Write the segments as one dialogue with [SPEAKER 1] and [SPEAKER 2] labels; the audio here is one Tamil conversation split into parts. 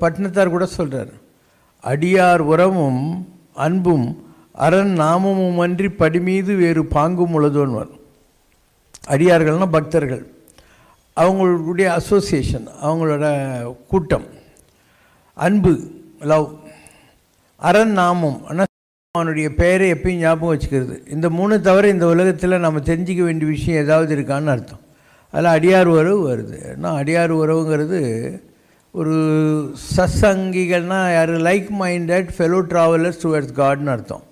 [SPEAKER 1] பட்டினத்தார் கூட சொல்கிறார் அடியார் உறவும் அன்பும் அரண் நாமமும் அன்றி படிமீது வேறு பாங்கும் உள்ளதோன்வர். அடியார்கள்னால் பக்தர்கள். அவங்களுடைய அசோசியேஷன் அவங்களோட கூட்டம். அன்பு லவ் அரண் நாமம் ஆனால் அவனுடைய பெயரை எப்பயும் ஞாபகம் வச்சுக்கிறது. இந்த மூணு தவிர இந்த உலகத்தில் நம்ம தெரிஞ்சிக்க வேண்டிய விஷயம் ஏதாவது இருக்கான்னு அர்த்தம். அதில் அடியார் உறவு வருது. ஏன்னா அடியார் உறவுங்கிறது ஒரு சத்சங்கிகள்னால் யார்? Like minded fellow travellers towards காட்னு அர்த்தம்.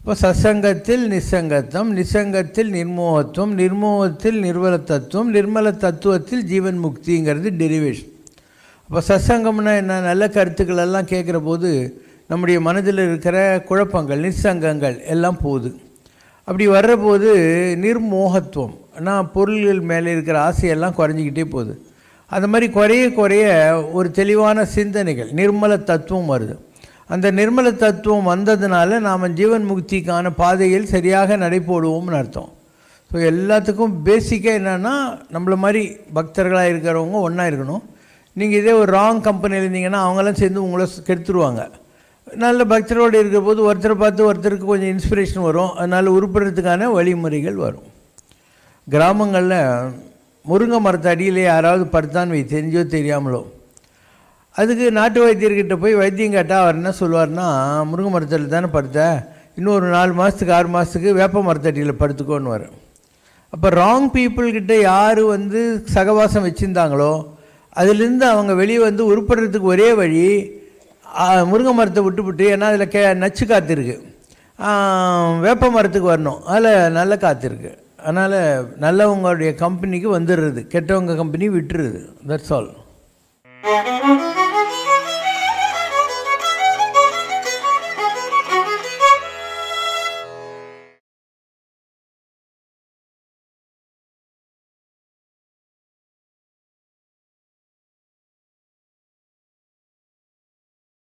[SPEAKER 1] அப்போ சத்சங்கத்தில் நிசங்கத்தம் நிசங்கத்தில் நிர்மோகத்துவம் நிர்மோகத்தில் நிர்மல தத்துவம் நிர்மல தத்துவத்தில் ஜீவன் முக்திங்கிறது டெரிவேஷன் அப்போ சத்சங்கம்னா என்ன? நல்ல கருத்துக்கள் எல்லாம் கேட்குற போது நம்முடைய மனதில் இருக்கிற குழப்பங்கள் நிசங்கங்கள் எல்லாம் போகுது. அப்படி வர்ற போது நிர்மோகத்துவம் ஆனால் பொருள்கள் மேலே இருக்கிற ஆசையெல்லாம் குறைஞ்சிக்கிட்டே போகுது. அந்த மாதிரி குறைய குறைய ஒரு தெளிவான சிந்தனைகள் நிர்மல தத்துவம் வருது. அந்த நிர்மல தத்துவம் வந்ததுனால நாம் ஜீவன் முக்திக்கான பாதையில் சரியாக நடைபோடுவோம்னு அர்த்தம். ஸோ எல்லாத்துக்கும் பேசிக்காக என்னென்னா நம்மள மாதிரி பக்தர்களாக இருக்கிறவங்க ஒன்றா இருக்கணும். நீங்கள் இதே ஒரு ராங் கம்பெனியில் இருந்தீங்கன்னா அவங்களாம் சேர்ந்து உங்களை கெடுத்துருவாங்க. நல்ல பக்தரோடு இருக்கிற போது ஒருத்தரை பார்த்து ஒருத்தருக்கு கொஞ்சம் இன்ஸ்பிரேஷன் வரும். அதனால் உருப்படுறதுக்கான வழிமுறைகள் வரும். கிராமங்களில் முருங்கை மரத்து அடியிலே யாராவது படுத்தான்னு வை தெரிஞ்சோ தெரியாமலோ. அதுக்கு நாட்டு வைத்தியர்கிட்ட போய் வைத்தியம் கேட்டால் அவர் என்ன சொல்லுவார்னா முருங்கை மரத்தில் தானே படுத்த? இன்னும் ஒரு நாலு மாதத்துக்கு ஆறு மாதத்துக்கு வேப்ப மரத்தடியில் படுத்துக்கோன்னு வரும் அப்போ ராங் பீப்புள்கிட்ட யார் வந்து சகவாசம் வச்சுருந்தாங்களோ அதுலேருந்து அவங்க வெளியே வந்து உருப்படுறதுக்கு ஒரே வழி முருங்கை மரத்தை விட்டுவிட்டு ஏன்னா அதில் கே நச்சு காற்று இருக்குது வேப்ப மரத்துக்கு வரணும். அதில் நல்ல காற்று இருக்குது அதனால் நல்லவங்களுடைய கம்பெனிக்கு வந்துடுறது கெட்டவங்க கம்பெனி விட்டுருது தட்ஸ் ஆல்